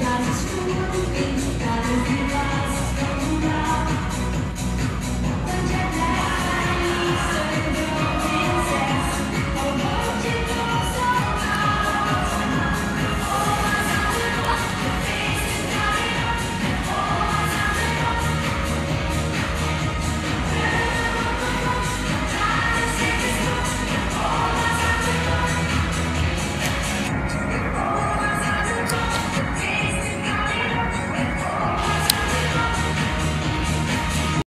Got a